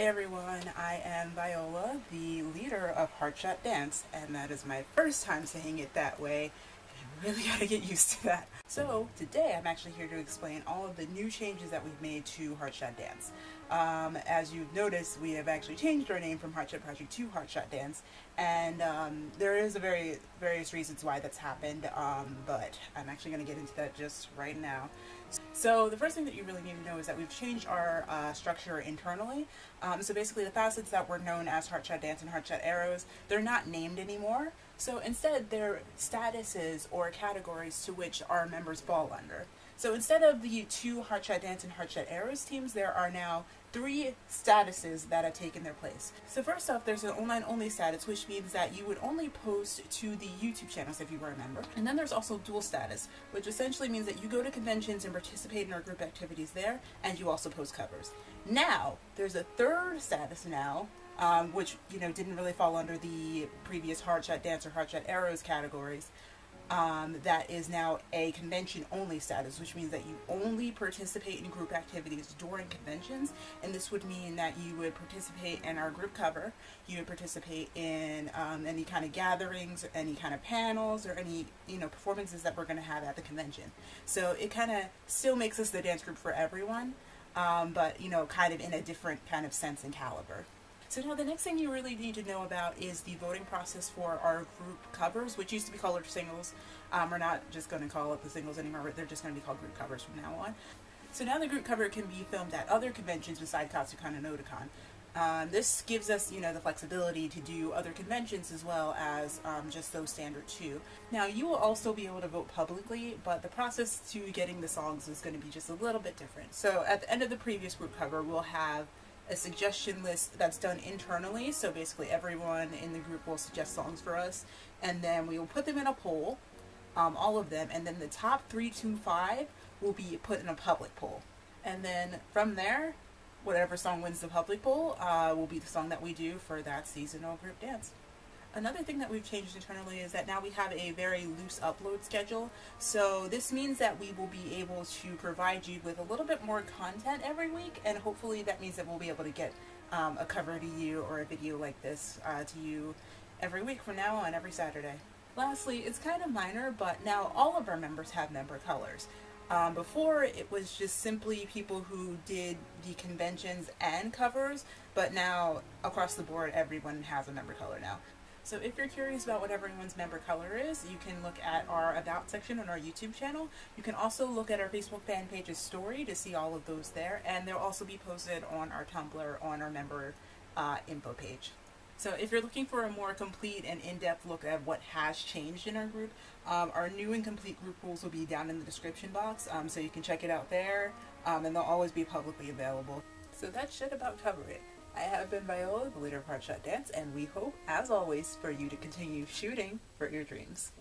Hey everyone, I am Viola, the leader of Heartshot Dance, and that is my first time saying it that way, I really gotta get used to that. So, today I'm actually here to explain all of the new changes that we've made to Heartshot Dance. Um, as you've noticed, we have actually changed our name from Heartshot Project to Heartshot Dance, and um, there is a very various reasons why that's happened, um, but I'm actually to get into that just right now. So the first thing that you really need to know is that we've changed our uh, structure internally. Um, so basically the facets that were known as Heartshot Dance and Heartshot Arrows, they're not named anymore. So instead they're statuses or categories to which our members fall under. So instead of the two Heartshot Dance and Heartshot Arrows teams, there are now three statuses that have taken their place. So first off, there's an online only status, which means that you would only post to the YouTube channels if you were a member. And then there's also dual status, which essentially means that you go to conventions and participate in our group activities there, and you also post covers. Now, there's a third status now, um, which you know didn't really fall under the previous Heartshot Dance or Heartshot Arrows categories, um, that is now a convention only status, which means that you only participate in group activities during conventions. And this would mean that you would participate in our group cover, you would participate in um, any kind of gatherings, or any kind of panels, or any you know performances that we're going to have at the convention. So it kind of still makes us the dance group for everyone, um, but you know, kind of in a different kind of sense and caliber. So now the next thing you really need to know about is the voting process for our group covers, which used to be called singles. Um, we're not just going to call it the singles anymore, they're just going to be called group covers from now on. So now the group cover can be filmed at other conventions besides Katsucon and Otakon. Um, this gives us, you know, the flexibility to do other conventions as well as um, just those standard two. Now, you will also be able to vote publicly, but the process to getting the songs is going to be just a little bit different. So, at the end of the previous group cover, we'll have a suggestion list that's done internally. So basically, everyone in the group will suggest songs for us, and then we will put them in a poll, um, all of them, and then the top three to five will be put in a public poll. And then from there, whatever song wins the public poll uh, will be the song that we do for that seasonal group dance. Another thing that we've changed internally is that now we have a very loose upload schedule. So this means that we will be able to provide you with a little bit more content every week and hopefully that means that we'll be able to get um, a cover to you or a video like this uh, to you every week from now on, every Saturday. Lastly, it's kind of minor, but now all of our members have member colors. Um, before, it was just simply people who did the conventions and covers, but now across the board, everyone has a member color now. So if you're curious about what everyone's member color is, you can look at our About section on our YouTube channel. You can also look at our Facebook fan page's story to see all of those there, and they'll also be posted on our Tumblr on our member uh, info page. So if you're looking for a more complete and in-depth look at what has changed in our group, um, our new and complete group rules will be down in the description box, um, so you can check it out there, um, and they'll always be publicly available. So that should about cover it. I have been Viola, the leader of Heartshot Dance, and we hope, as always, for you to continue shooting for your dreams.